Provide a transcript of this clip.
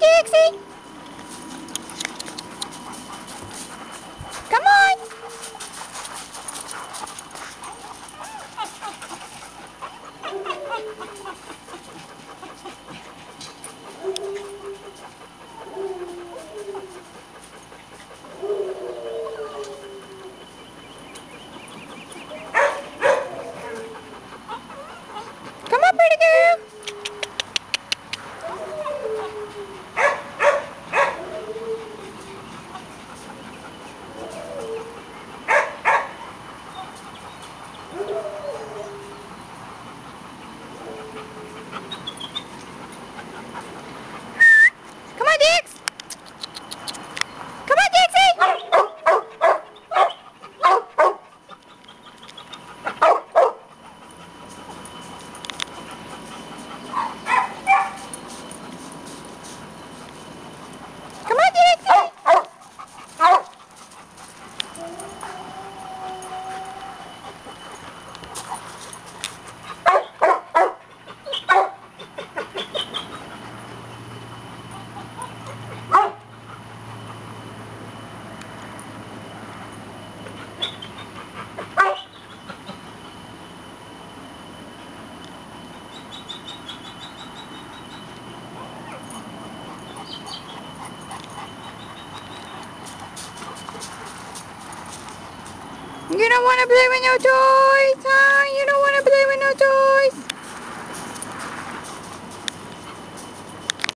Galaxy! You don't want to play with no toys, huh? You don't want to play?